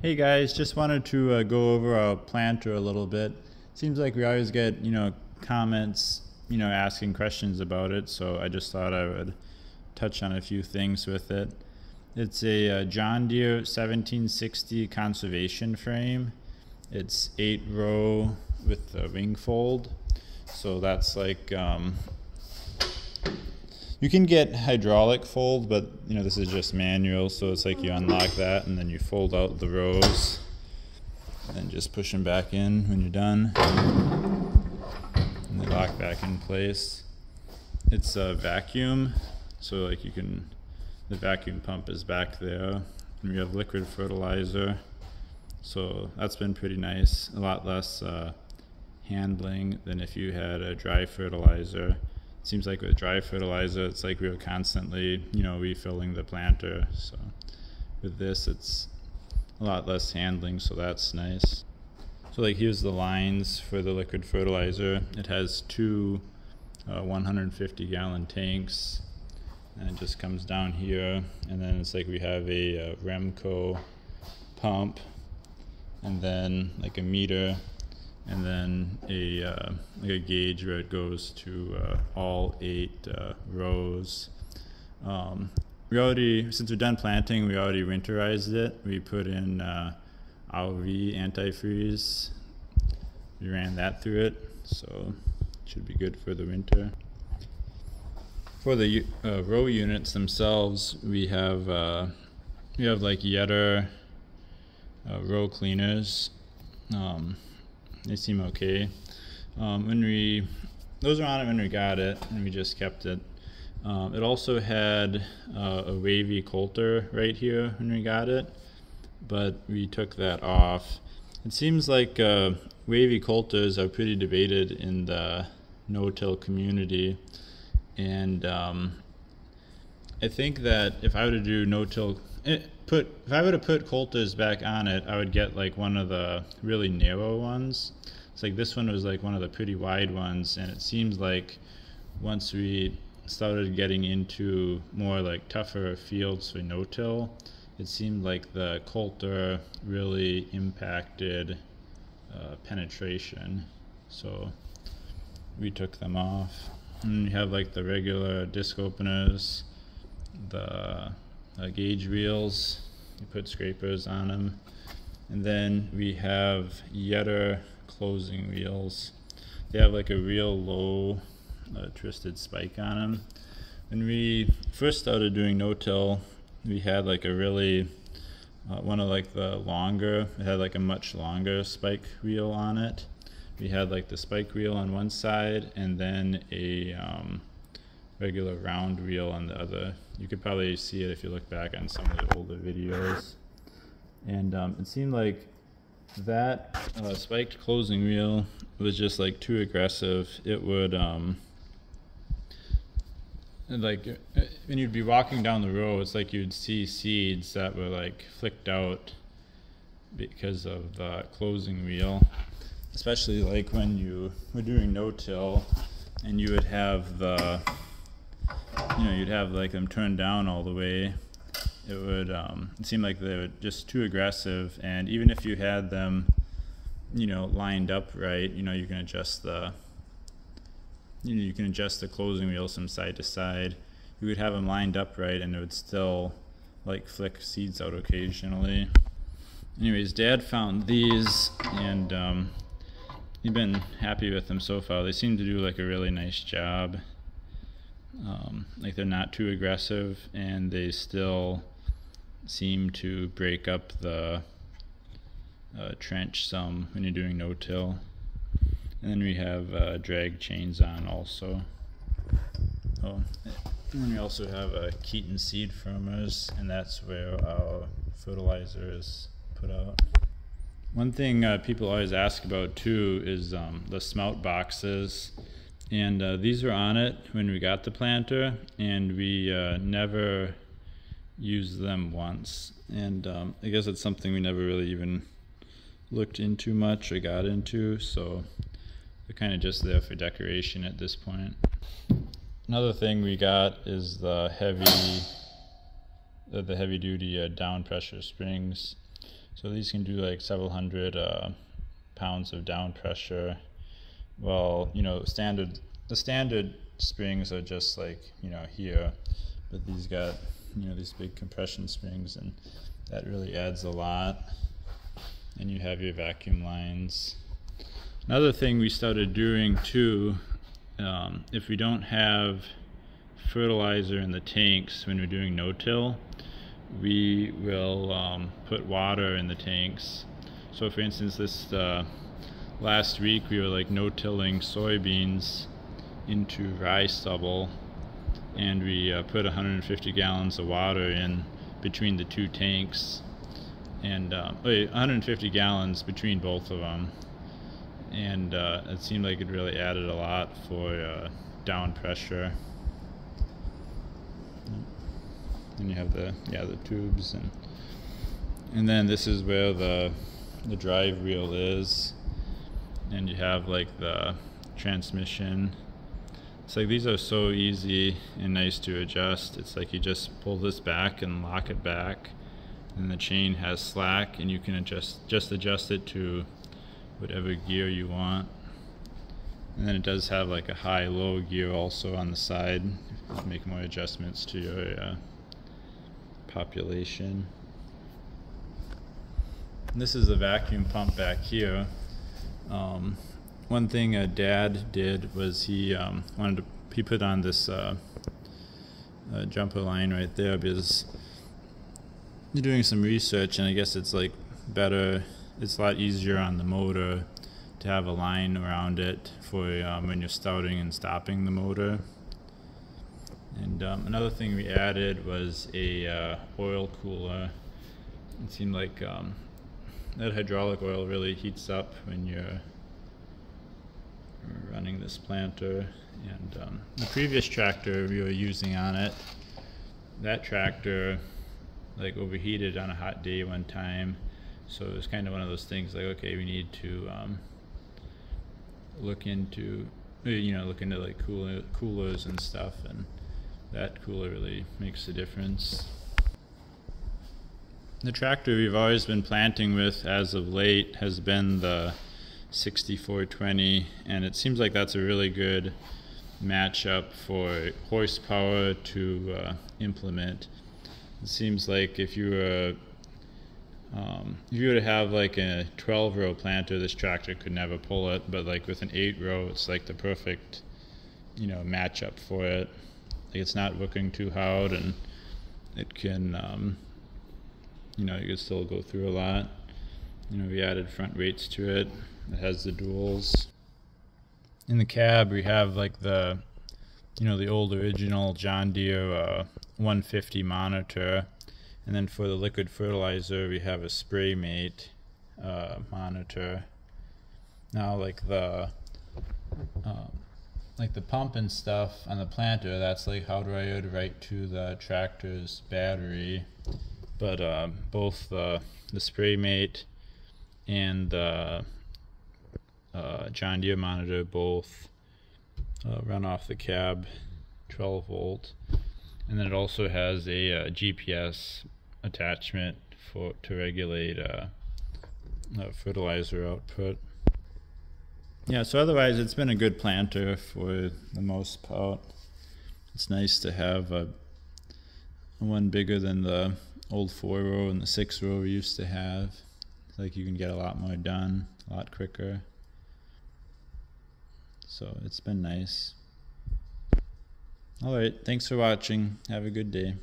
Hey guys, just wanted to uh, go over our planter a little bit. Seems like we always get, you know, comments, you know, asking questions about it, so I just thought I would touch on a few things with it. It's a uh, John Deere 1760 conservation frame. It's eight row with the wing fold, so that's like um, you can get hydraulic fold, but you know this is just manual, so it's like you unlock that and then you fold out the rows and just push them back in when you're done. And they lock back in place. It's a vacuum, so like you can, the vacuum pump is back there. And we have liquid fertilizer, so that's been pretty nice. A lot less uh, handling than if you had a dry fertilizer seems like with dry fertilizer, it's like we are constantly, you know, refilling the planter. So with this, it's a lot less handling, so that's nice. So like here's the lines for the liquid fertilizer. It has two uh, 150 gallon tanks and it just comes down here and then it's like we have a uh, Remco pump and then like a meter and then a, uh, like a gauge where it goes to uh, all eight uh, rows. Um, we already, since we're done planting, we already winterized it. We put in uh, RV antifreeze. We ran that through it, so it should be good for the winter. For the uh, row units themselves, we have uh, we have like Yetter uh, row cleaners. Um, they seem okay. Um, when we, those are on it when we got it, and we just kept it. Um, it also had uh, a wavy coulter right here when we got it, but we took that off. It seems like uh, wavy coulters are pretty debated in the no-till community, and um, I think that if I were to do no-till, it, put if I were to put coulters back on it, I would get like one of the really narrow ones. It's like this one was like one of the pretty wide ones, and it seems like once we started getting into more like tougher fields for no-till, it seemed like the coulter really impacted uh, penetration. So we took them off. And we have like the regular disc openers, the uh, gauge wheels. You put scrapers on them. And then we have Yetter closing wheels. They have like a real low uh, twisted spike on them. When we first started doing no-till, we had like a really, uh, one of like the longer, it had like a much longer spike wheel on it. We had like the spike wheel on one side and then a um, regular round wheel on the other. You could probably see it if you look back on some of the older videos. And um, it seemed like that uh, spiked closing wheel was just like too aggressive. It would, um, like, when you'd be walking down the road, it's like you'd see seeds that were like flicked out because of the closing wheel. Especially like when you were doing no-till and you would have the you know, you'd have like them turned down all the way, it would um, it seemed like they were just too aggressive. And even if you had them, you know, lined up right, you know, you can adjust the, you know, you can adjust the closing wheels from side to side. You would have them lined up right, and it would still like flick seeds out occasionally. Anyways, Dad found these, and um, he's been happy with them so far. They seem to do like a really nice job. Um, like they're not too aggressive and they still seem to break up the uh, trench some when you're doing no-till. And then we have uh, drag chains on also. Oh, and we also have a Keeton seed firmers, and that's where our fertilizer is put out. One thing uh, people always ask about too is um, the smelt boxes and uh, these were on it when we got the planter and we uh, never used them once and um, I guess it's something we never really even looked into much or got into so they're kind of just there for decoration at this point. Another thing we got is the heavy uh, the heavy duty uh, down pressure springs So these can do like several hundred uh, pounds of down pressure. Well, you know, standard the standard springs are just like you know here, but these got you know these big compression springs, and that really adds a lot. And you have your vacuum lines. Another thing we started doing too, um, if we don't have fertilizer in the tanks when we're doing no-till, we will um, put water in the tanks. So for instance, this uh, last week we were like no-tilling soybeans into rye stubble and we uh, put 150 gallons of water in between the two tanks and uh, 150 gallons between both of them and uh, it seemed like it really added a lot for uh, down pressure. And you have the yeah the tubes and and then this is where the the drive wheel is and you have like the transmission it's like these are so easy and nice to adjust it's like you just pull this back and lock it back and the chain has slack and you can adjust just adjust it to whatever gear you want and then it does have like a high low gear also on the side make more adjustments to your uh, population. And this is the vacuum pump back here. Um, one thing a dad did was he um, wanted to he put on this uh, uh, jumper line right there because you're doing some research and I guess it's like better it's a lot easier on the motor to have a line around it for um, when you're starting and stopping the motor and um, another thing we added was a uh, oil cooler. It seemed like um, that hydraulic oil really heats up when you're running this planter. And um, the previous tractor we were using on it, that tractor like overheated on a hot day one time. So it was kind of one of those things like, okay, we need to um, look into, you know, look into like cooler, coolers and stuff. And that cooler really makes a difference. The tractor we've always been planting with as of late has been the 6420 and it seems like that's a really good matchup for horsepower to uh, implement. It seems like if you were um, if you were to have like a 12 row planter, this tractor could never pull it, but like with an 8 row, it's like the perfect, you know, matchup for it. Like it's not working too hard and it can, um, you know, you can still go through a lot. You know, we added front weights to it. It has the duals. In the cab, we have like the, you know, the old original John Deere uh, 150 monitor. And then for the liquid fertilizer, we have a spray mate uh, monitor. Now, like the um, like the pump and stuff on the planter, that's like hardwired right to the tractor's battery. But uh, both the the spray mate and the uh, John Deere monitor both uh, run off the cab 12 volt and then it also has a, a uh, GPS attachment for to regulate uh, fertilizer output. Yeah, so otherwise it's been a good planter for the most part. It's nice to have a, one bigger than the old four row and the six row we used to have. It's like you can get a lot more done, a lot quicker. So it's been nice. Alright, thanks for watching. Have a good day.